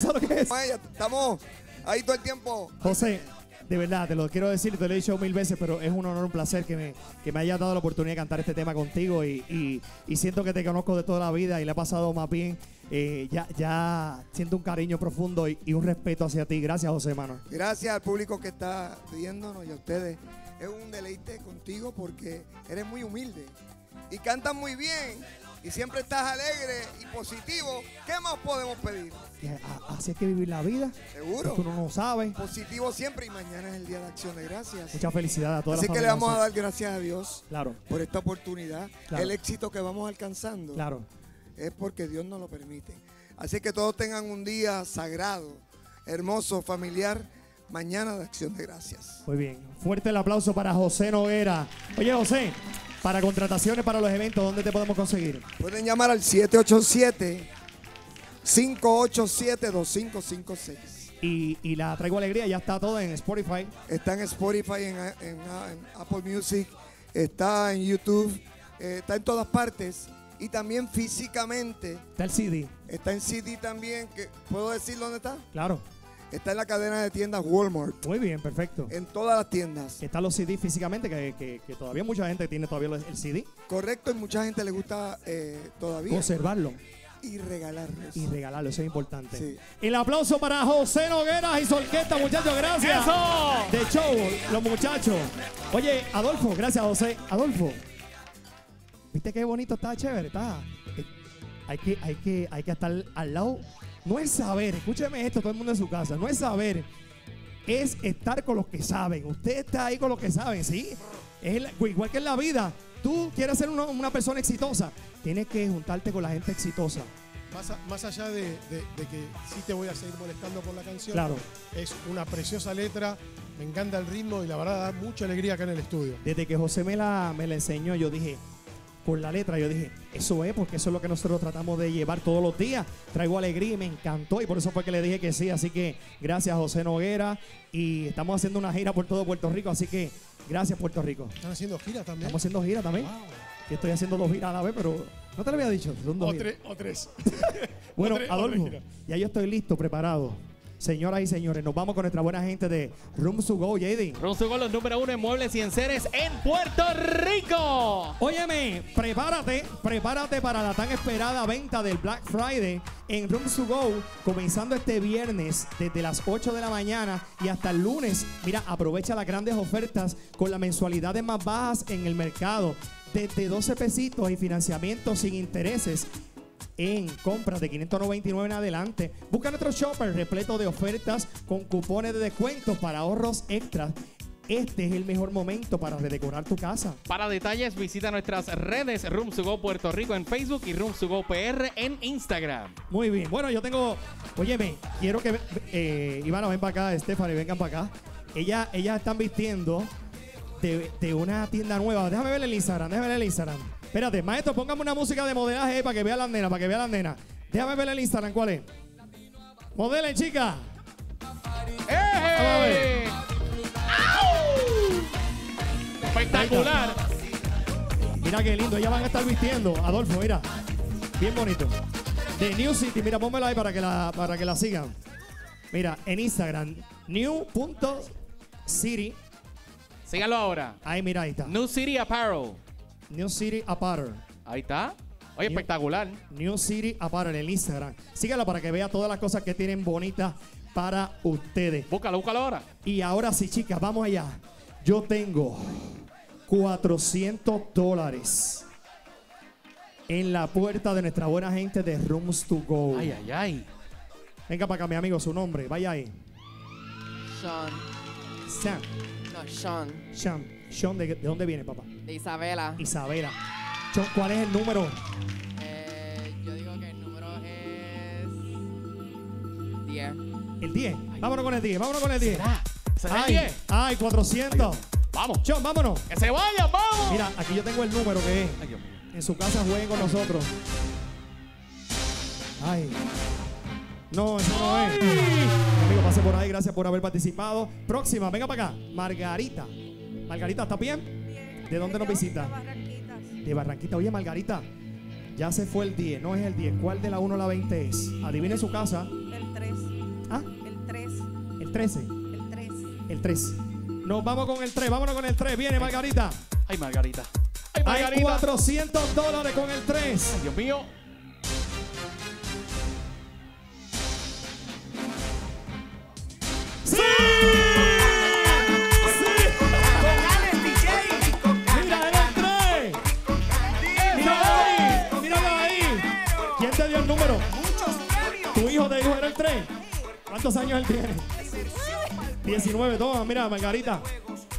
¿Sabes lo que es? Vaya, Estamos ahí todo el tiempo. José, de verdad, te lo quiero decir, te lo he dicho mil veces, pero es un honor, un placer que me, que me hayas dado la oportunidad de cantar este tema contigo y, y- y siento que te conozco de toda la vida y le ha pasado más bien. eh, ya, ya siento un cariño profundo y, y un respeto hacia ti. Gracias, José, hermano. Gracias al público que está viéndonos y a ustedes. Es un deleite contigo porque eres muy humilde y cantas muy bien y siempre estás alegre y positivo. ¿Qué más podemos pedir? Y a- Así hay que vivir la vida. Seguro. Tú no lo sabes. Positivo siempre y mañana es el día de acción de gracias. Mucha felicidad a todas Así las que le vamos a dar gracias a Dios Claro, por esta oportunidad. Claro. El éxito que vamos alcanzando claro. es porque Dios nos lo permite. Así que todos tengan un día sagrado, hermoso, familiar, mañana de acción de gracias. Muy bien. Fuerte el aplauso para José Noguera. Oye, José, para contrataciones para los eventos, ¿dónde te podemos conseguir? Pueden llamar al 787-587-2556. Y, y la Traigo Alegría ya está todo en Spotify. Está en Spotify, en, en- en Apple Music, está en YouTube, eh, está en todas partes. Y también físicamente, Está el CD. está en CD también. Que, ¿Puedo decir dónde está? Claro. Está en la cadena de tiendas Walmart. Muy bien, perfecto. En todas las tiendas. Están los CD físicamente, que, que- que todavía mucha gente tiene todavía el CD. Correcto, y mucha gente le gusta eh, todavía. Conservarlo Y regalarlos. y regalarlo, eso es importante. Sí. El aplauso para José Noguera y Solqueta, muchachos, gracias. ¡Eso! De show, los muchachos. Oye, Adolfo, gracias, José. Adolfo, ¿viste qué bonito está? Chévere, está. Eh, Hay que, hay que, hay que estar al lado. No es saber, escúcheme esto, todo el mundo en su casa. No es saber, es estar con los que saben. Usted está ahí con los que saben, ¿sí? Es igual que en la vida. Tú quieres ser una persona exitosa, tienes que juntarte con la gente exitosa. Más, a- más allá de, de- de que sí te voy a seguir molestando por la canción, Claro. es una preciosa letra, me encanta el ritmo y la verdad da mucha alegría acá en el estudio. Desde que José me la, me la enseñó, yo dije, por la letra, yo dije, eso es, porque eso es lo que nosotros tratamos de llevar todos los días. Traigo alegría y me encantó, y por eso fue que le dije que sí. Así que gracias, José Noguera. Y estamos haciendo una gira por todo Puerto Rico, así que gracias, Puerto Rico. ¿Están haciendo gira también? Estamos haciendo gira también. Wow. Yo estoy haciendo dos giras a la vez, pero no te lo había dicho. Son dos O, tres, o tres. Bueno, o tres- o Adolfo, tres ya yo estoy listo, preparado. Señoras y señores, nos vamos con nuestra buena gente de Room to Go, JD. Ronzo los número uno en muebles y enseres en Puerto Rico. Óyeme, prepárate, prepárate para la tan esperada venta del Black Friday en Rooms to Go, comenzando este viernes desde las 8 de la mañana y hasta el lunes. Mira, aprovecha las grandes ofertas con las mensualidades más bajas en el mercado, desde 12 pesitos y financiamiento sin intereses en compras de 599 en adelante. Busca nuestro shopper repleto de ofertas con cupones de descuento para ahorros extras. Este es el mejor momento para redecorar tu casa. Para detalles visita nuestras redes to Go Puerto Rico en Facebook y to Go PR en Instagram. Muy bien. Bueno, yo tengo. Óyeme, quiero que. Eh, Ivana, ven para acá. Stephanie, vengan para acá. Ella, ellas están vistiendo de, de una tienda nueva. Déjame ver el Instagram. Déjame ver el Instagram. Espérate, maestro, póngame una música de modelaje ahí para que vea las nenas, para que vea las nenas. Déjame ver el Instagram. ¿Cuál es? Modelen, chica. ¡Eh! Espectacular. Mira qué lindo. Ellas van a estar vistiendo. Adolfo, mira. Bien bonito. De New City. Mira, pónmelo ahí para que la, para que la sigan. Mira, en Instagram. New.city. Síganlo ahora. Ahí, mira, ahí está. New City Apparel. New City Apparel. Ahí está. Oye, New- espectacular. New City Apparel en el Instagram. Sígala para que vea todas las cosas que tienen bonitas para ustedes. Búscalo, búscalo ahora. Y ahora sí, chicas, vamos allá. Yo tengo 400 dólares en la puerta de nuestra buena gente de Rooms to Go. Ay, ay, ay. Venga para acá, mi amigo, su nombre. Vaya ahí. Sean. Sam. No, Sean. Sean. Sean, ¿de, de dónde viene, papá? De Isabela. Isabela. Sean, ¿cuál es el número? Eh, yo digo que el número es 10. El 10. Vámonos con el 10. Vámonos con el 10. ¿Será el Ay, 10? ay, 400. Vamos. Sean, vámonos. Que se vayan, vamos. Mira, aquí yo tengo el número que es. Ay. En su casa jueguen con nosotros. Ay. No, eso no es. Pase por ahí. Gracias por haber participado. Próxima, venga para acá. Margarita. Margarita, ¿está bien? ¿De dónde nos visita? Barranquitas. De Barranquita. Oye, Margarita. Ya se fue el 10, no es el 10. ¿Cuál de la 1 a la 20 es? Adivine su casa. El 3. El 13. El 3. El 3. Nos vamos con el 3. Vámonos con el 3. Viene Margarita. Ay, Margarita. Ay, Hay Margarita. 400 dólares con el 3. Dios mío. Te dio el número? ¿Tu hijo te dijo era el 3? ¿Cuántos años él tiene? 19, toma, mira, Margarita.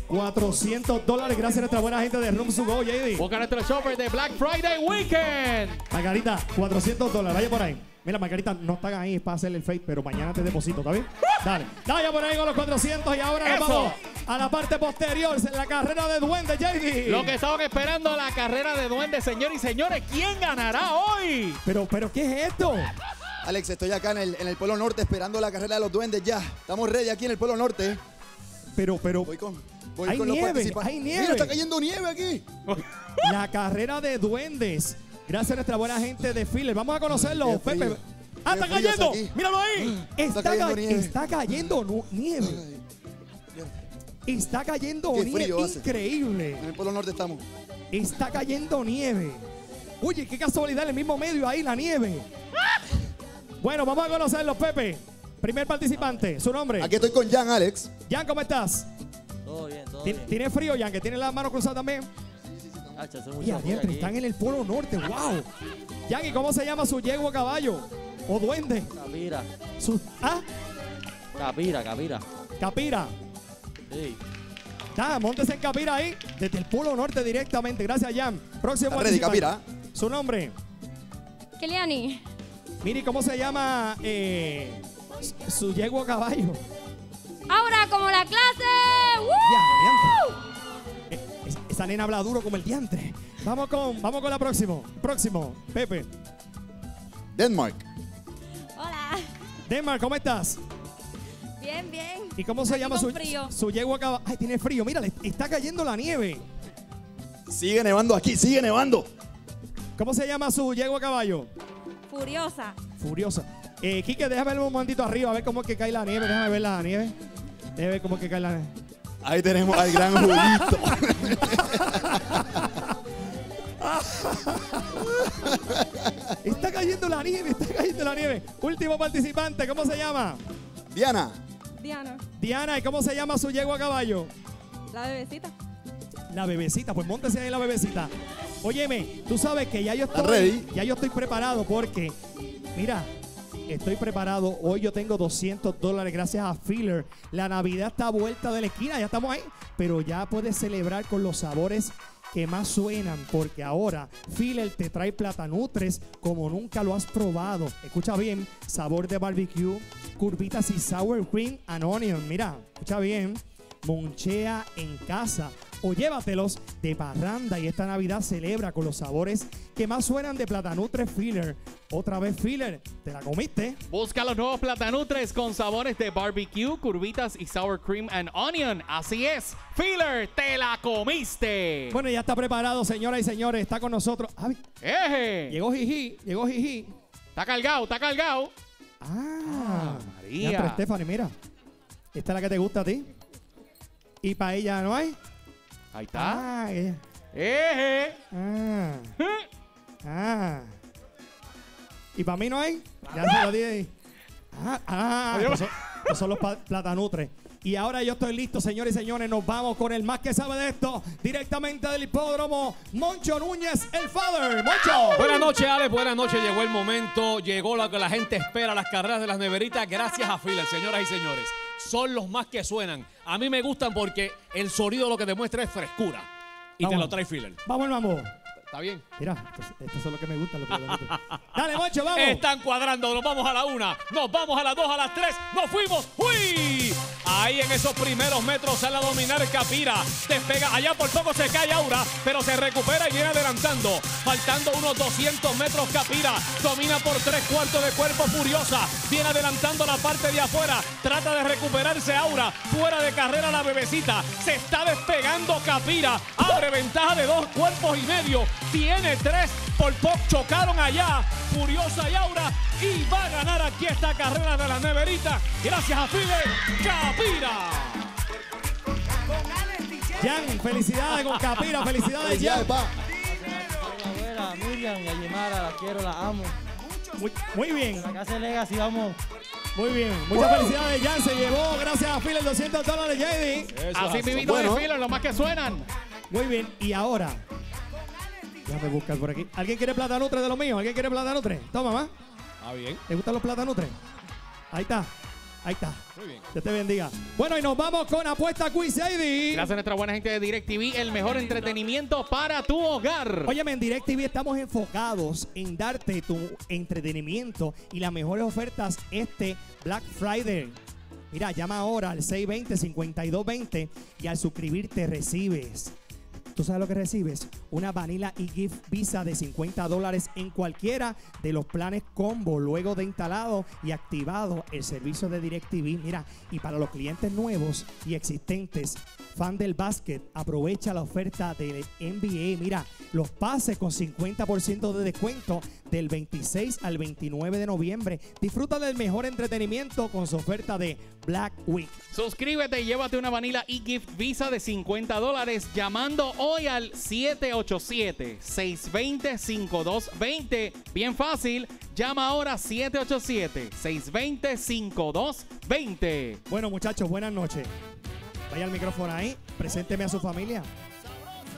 400 dólares gracias a nuestra buena gente de Room to Go, JD. Busca nuestro shopper de Black Friday Weekend. Margarita, 400 dólares, vaya por ahí. Mira, Margarita, no están ahí para hacerle el fake, pero mañana te deposito, ¿está bien? Dale, vaya por ahí con los 400 y ahora nos vamos a la parte posterior, en la carrera de Duende, JD. Lo que estaban esperando la carrera de duendes, señores y señores. ¿Quién ganará hoy? Pero, pero, ¿qué es esto? Alex, estoy acá en el, en el Polo Norte esperando la carrera de los duendes ya. Estamos ready aquí en el Polo Norte. Pero, pero, Voy con, voy Hay con los nieve, participantes. hay nieve. Mira, está cayendo nieve aquí. la carrera de duendes. Gracias a nuestra buena gente de Filler. Vamos a conocerlo. Pepe. ¡Ah, está cayendo! aquí. ¡Míralo ahí! Está, cayendo ca- nieve. está cayendo nieve. Está cayendo Qué nieve. frío hace. Increíble. En el Polo Norte estamos. Está cayendo nieve. Oye, qué casualidad, en el mismo medio ahí la nieve. Bueno, vamos a conocerlo, Pepe. Primer participante, su nombre. Aquí estoy con Jan, Alex. Jan, ¿cómo estás? Todo bien, todo ¿Ti- bien. ¿Tiene frío, Jan? ¿Que tiene las manos cruzadas también? Hacho, hace Y mucho frío adentro, aquí. están en el Polo Norte, wow. Jan, ¿y cómo se llama su yegua caballo? ¿O duende? Capira, Su, ¿Ah? capira, capira. Capira. Sí. Da, montese en Capira ahí, desde el Polo Norte directamente. Gracias, Jan. Próximo Está ready. Capira. Su nombre. Keliani. Miri, ¿cómo se llama eh, su yegua caballo? Ahora como la clase. Ya, ¡Woo! diantre. Eh, es- esa nena habla duro como el diantre. Vamos con, vamos con la próxima. Próximo, Pepe. Denmark. Hola. Denmark, ¿cómo estás? Bien, bien. ¿Y cómo se Aquí llama con su, frío. su yegua caballo? Ay, tiene frío. Mira, le está cayendo la nieve. Sigue nevando aquí, sigue nevando. ¿Cómo se llama su yegua caballo? Furiosa. Furiosa. Eh, Quique, déjame ver un momentito arriba a ver cómo es que cae la nieve. Déjame ver la nieve. Déjame ver cómo es que cae la nieve. Ahí tenemos al gran Julito. Está cayendo la nieve, está cayendo la nieve. Último participante, ¿cómo se llama? Diana. Diana. Diana, ¿y cómo se llama su yegua caballo? La bebecita. La bebecita, pues móntese ahí la bebecita. Óyeme, tú sabes que ya yo ¿Estás estoy, ready? ya yo estoy preparado porque, mira, estoy preparado. Hoy yo tengo 200 dólares gracias a Filler. La Navidad está a vuelta de la esquina, ya estamos ahí. Pero ya puedes celebrar con los sabores que más suenan porque ahora Filler te trae platanutres como nunca lo has probado. Escucha bien, sabor de barbecue, curvitas y sour cream and onion. Mira, escucha bien monchea en casa o llévatelos de parranda y esta Navidad celebra con los sabores que más suenan de Platanutre Filler. Otra vez Filler, ¿te la comiste? Busca los nuevos platanutres con sabores de barbecue, curvitas y sour cream and onion. Así es, Filler, te la comiste. Bueno, ya está preparado, señoras y señores, está con nosotros. Ay, Eje. llegó Jiji, llegó Jiji. Está cargado, está cargado. Ah, María. Ya, pero Stephanie, mira. Esta es la que te gusta a ti. Y para ella no hay. Ahí está. Ah, ella- Eje. ah, ah. ¿Y para mí no hay? Ya se lo dije. Ah, ah, son, son los platanutres. Y ahora yo estoy listo, señores y señores. Nos vamos con el más que sabe de esto. Directamente del hipódromo, Moncho Núñez, el father. Moncho. Buenas noches, Alex. Buenas noches. Llegó el momento. Llegó lo que la gente espera, las carreras de las neveritas. Gracias a Filler, señoras y señores. Son los más que suenan. A mí me gustan porque el sonido lo que demuestra es frescura. Y te Vamos. lo trae Filler. Vamos, hermano. ¿Está bien? Mira, estos, estos son los que me gustan. Los platanutres. Dale, Moncho, vamos. Están cuadrando. Nos vamos a la una. Nos vamos a las dos, a las tres. Nos fuimos. ¡Uy! Ahí en esos primeros metros sale a dominar Capira. Despega, allá por poco se cae Aura, pero se recupera y viene adelantando. Faltando unos 200 metros Capira. Domina por tres cuartos de cuerpo Furiosa. Viene adelantando la parte de afuera. Trata de recuperarse Aura. Fuera de carrera la bebecita. Se está despegando Capira. Abre ventaja de dos cuerpos y medio. Tiene tres. Por poco chocaron allá. Furiosa y Aura. Y va a ganar aquí esta carrera de la neverita. Gracias a Fide Capira. Jan, felicidades con Capira, felicidades Felicidades, Jan. abuela, Miriam y a Yemara, la quiero, la amo. Muy, muy bien, La casa Legacy, vamos. muy bien. Muchas felicidades Jan, se llevó gracias a Phil el 200 dólares JD. Así vivito Bueno. de Filler, lo más que suenan. Muy bien, y ahora, déjame buscar por aquí. ¿Alguien quiere plata nutre de lo mío? ¿Alguien quiere plata nutre? Toma, mamá. Ah, bien. ¿Te gustan los plata nutre? Ahí está, ahí está. Muy bien. Dios te bendiga. Bueno, y nos vamos con apuesta quiz JD. Gracias a nuestra buena gente de DirecTV, el mejor entretenimiento para tu hogar. Óyeme, en DirecTV estamos enfocados en darte tu entretenimiento y las mejores ofertas este Black Friday. Mira, llama ahora al 620-5220 y al suscribirte recibes. ¿Tú sabes lo que recibes? Una Vanilla y Gift Visa de 50 dólares en cualquiera de los planes combo luego de instalado y activado el servicio de DirecTV. Mira, y para los clientes nuevos y existentes, fan del básquet, aprovecha la oferta del NBA. Mira, los pases con 50% de descuento del 26 al 29 de noviembre. Disfruta del mejor entretenimiento con su oferta de Black Week. Suscríbete y llévate una Vanilla e-Gift Visa de 50 dólares llamando al 787-620-5220. Bien fácil, llama ahora 787-620-5220. Bueno, muchachos, buenas noches. Vaya al micrófono ahí, presénteme a su familia.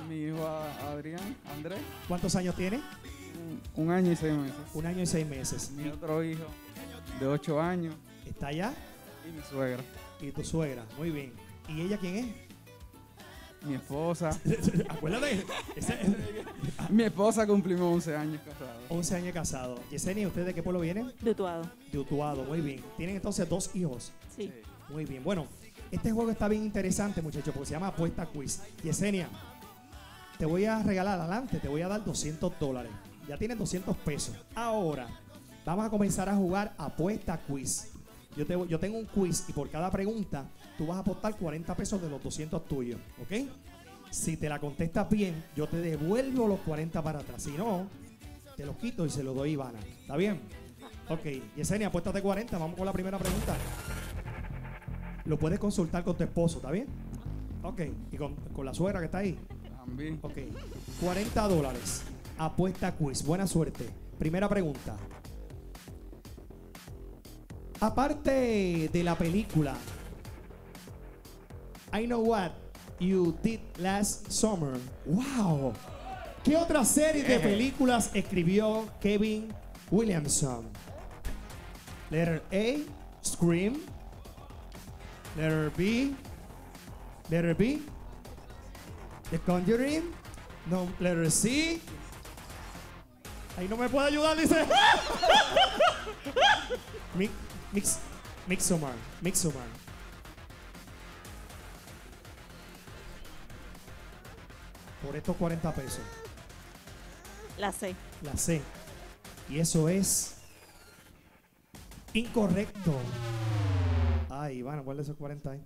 Mi hijo a- Adrián, Andrés, ¿Cuántos años tiene? un, un año y seis meses. Un año y seis meses. Mi otro hijo de ocho años ¿Está allá? y mi suegra. Y tu suegra. Muy bien. ¿Y ella quién es? Mi esposa. Acuérdate. ese- Mi esposa cumplimos 11 años casados. 11 años casado. Yesenia, ¿usted de qué pueblo viene? De Tuado. De Utuado. Muy bien. Tienen entonces dos hijos. Sí. Muy bien. Bueno, este juego está bien interesante, muchachos, porque se llama Apuesta Quiz. Yesenia, te voy a regalar adelante, te voy a dar 200 dólares. Ya tienes 200 pesos. Ahora, vamos a comenzar a jugar Apuesta Quiz. Yo, te, yo tengo un quiz y por cada pregunta tú vas a apostar 40 pesos de los 200 tuyos, ¿ok? Si te la contestas bien, yo te devuelvo los 40 para atrás. Si no, te los quito y se los doy a Ivana. ¿Está bien? Ok, Yesenia, apuéstate 40. Vamos con la primera pregunta. Lo puedes consultar con tu esposo, ¿está bien? Ok, y con, con la suegra que está ahí. También. Ok, 40 dólares. Apuesta quiz. Buena suerte. Primera pregunta. Aparte de la película I Know What You Did Last Summer. ¡Wow! ¿Qué otra serie de películas escribió Kevin Williamson? Letter A, Scream. Letter B, Letter B, The Conjuring. No, letter C. Ahí no me puede ayudar, dice. Mi- Mix, Mixomar, Mixomar. Por estos 40 pesos. La C. La C. Y eso es incorrecto. Ay, Ivana, ¿cuál de esos 40 ahí?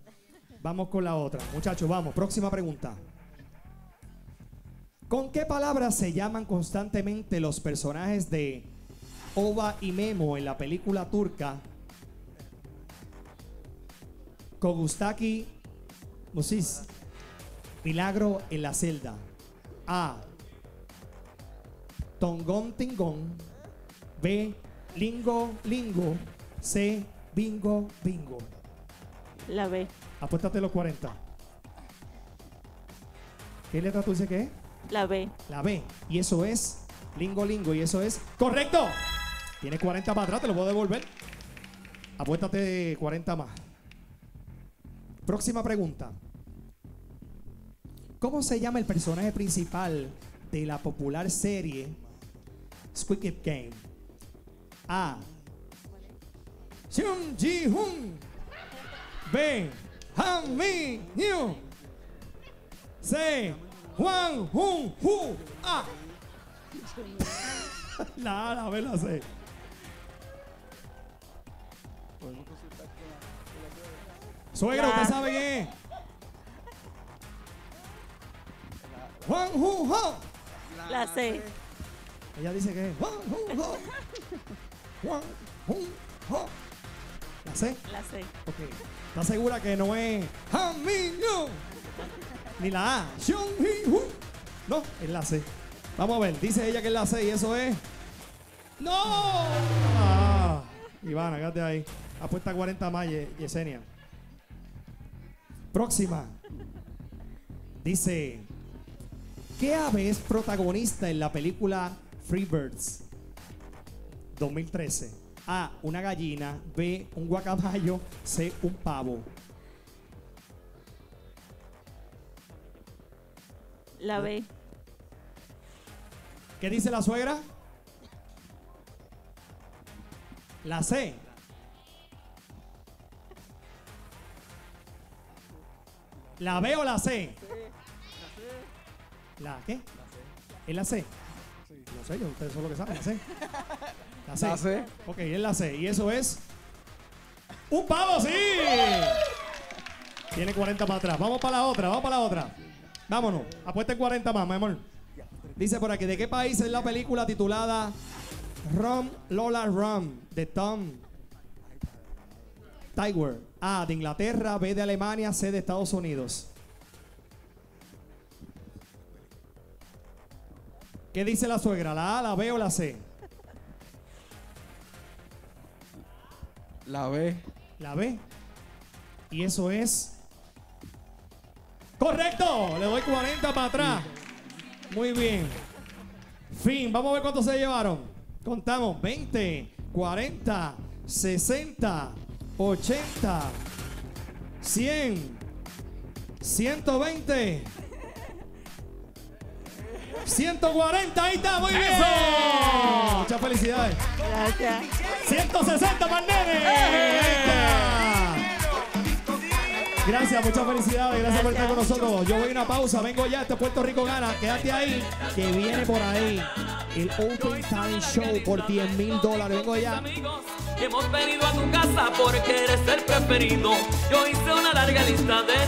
Vamos con la otra. Muchachos, vamos. Próxima pregunta. ¿Con qué palabras se llaman constantemente los personajes de Ova y Memo en la película turca Kogustaki Musis? Milagro en la celda. A. Tongón Tingón. B. Lingo Lingo. C. Bingo Bingo. La B. Apuéstate los 40. ¿Qué letra tú dices que es? La B. La B. Y eso es Lingo Lingo. Y eso es correcto. Tienes 40 para atrás, te lo puedo devolver. Apuéstate 40 más. Próxima pregunta. ¿Cómo se llama el personaje principal de la popular serie Squid Game? A. Jung Ji Hoon. B. Jamín. C. Juan, Jun, Ju, A. La A, la B, la C. ¿usted A. sabe quién es? Juan, Jun, Jo. La C. Ella dice que es Juan, Jo. Juan, Jo. ¿La C? La C. Ok. ¿Está segura que no es Jamín? Ni la A. Xiong, Hi, Hu. No, es la C. Vamos a ver. Dice ella que es la C y eso es. ¡No! Ah, Ivana, quédate ahí. Apuesta 40 más, Ye- Yesenia. Próxima. Dice. ¿Qué ave es protagonista en la película Freebirds 2013? A. Una gallina. B. Un guacamayo. C. Un pavo. La B. ¿Qué dice la suegra? La C. ¿La B o la C? ¿La qué? ¿Es la C? No sé, yo, ustedes son los que saben, la C. La C. La C. Ok, es la C. Y eso es. ¡Un pavo, sí! Tiene 40 para atrás. Vamos para la otra, vamos para la otra. Vámonos. Apuesten 40 más, mi amor. Dice por aquí, ¿de qué país es la película titulada Rum Lola Rum de Tom Tiger? A, de Inglaterra, B, de Alemania, C, de Estados Unidos. ¿Qué dice la suegra? ¿La A, la B o la C? La B. La B. Y eso es. ¡Correcto! Le doy 40 para atrás. Muy bien. Fin. Vamos a ver cuántos se llevaron. Contamos. 20, 40, 60, 80, 100, 120. 140, ahí está, muy bien. Muchas felicidades. Gracias. 160 para el nene. Ahí está. Gracias, muchas felicidades, gracias por estar con nosotros. Yo voy a una pausa, vengo ya, este Puerto Rico gana, quédate ahí, que viene por ahí el Open Talent Show por 10 mil dólares, vengo ya. Hemos venido a tu casa porque eres el preferido. Yo hice una larga lista de